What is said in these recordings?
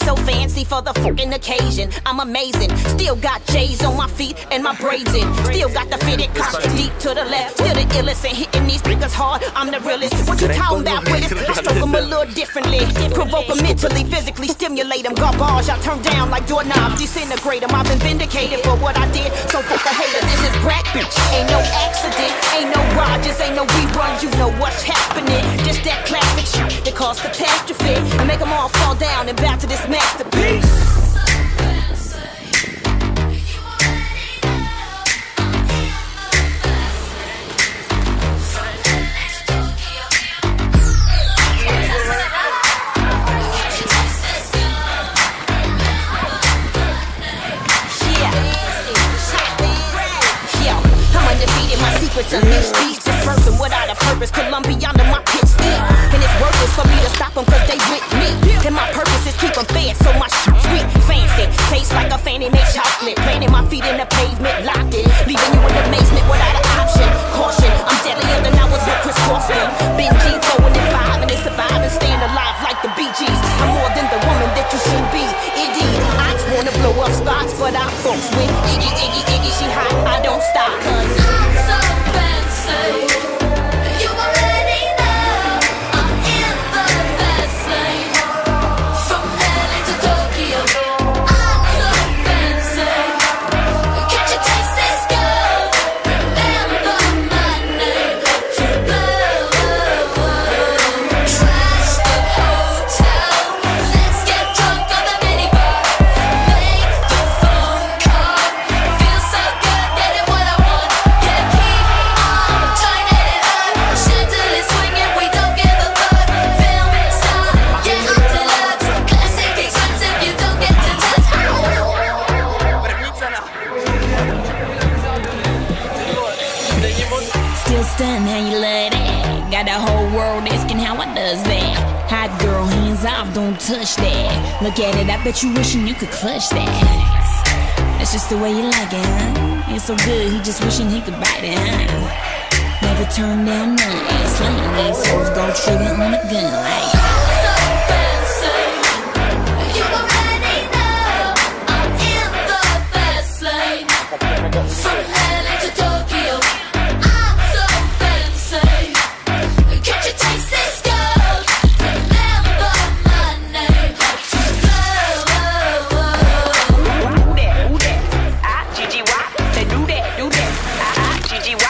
I'm so fancy for the fucking occasion. I'm amazing. Still got J's on my feet and my braids in. Still got the fitted cock deep to the left. Still the illest and hitting these niggas hard. I'm the realest. What you talking about with I stroke them a little differently. Provoke them mentally, physically, stimulate them. Garbage, I turn down like doorknobs. Disintegrate them. I've been vindicated for what I did. So fuck a hater. This is Brat, bitch. Ain't no accident. Ain't no Rogers. Ain't no reruns. You know what's happening. Just that classic shit that caused the 10 and bow to this masterpiece. secrets of new speech dispersing without a purpose. Colombiana, my touch that. Look at it, I bet you wishing you could clutch that. That's just the way you like it, huh? It's so good, he just wishing he could bite it, huh? Never turn down none. Slaying these hoes, go trigger on the gun like. GG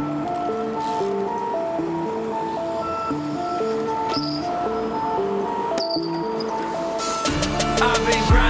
I've been grinding.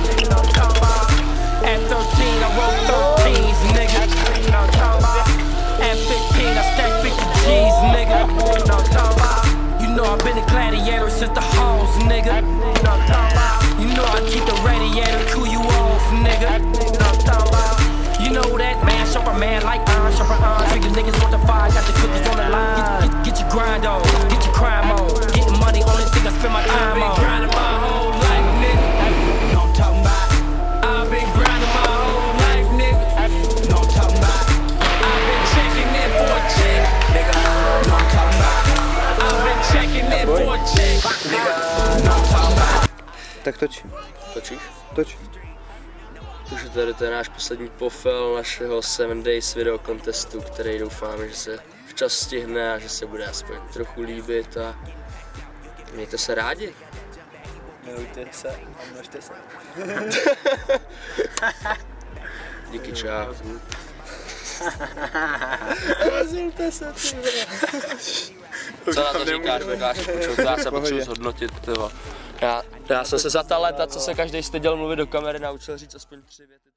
Takže tady to je náš poslední pofel našeho 7 Days video contestu, který doufám, že se včas stihne a že se bude aspoň trochu líbit a mějte se rádi. Milujte se a množte se. Díky, čau. Co na to říkáš, Vedáš? Počul, já se potřebuji zhodnotit, tyvo. Já, já jsem se za ta léta, co se každý styděl mluvit do kamery, naučil říct aspoň tři věty.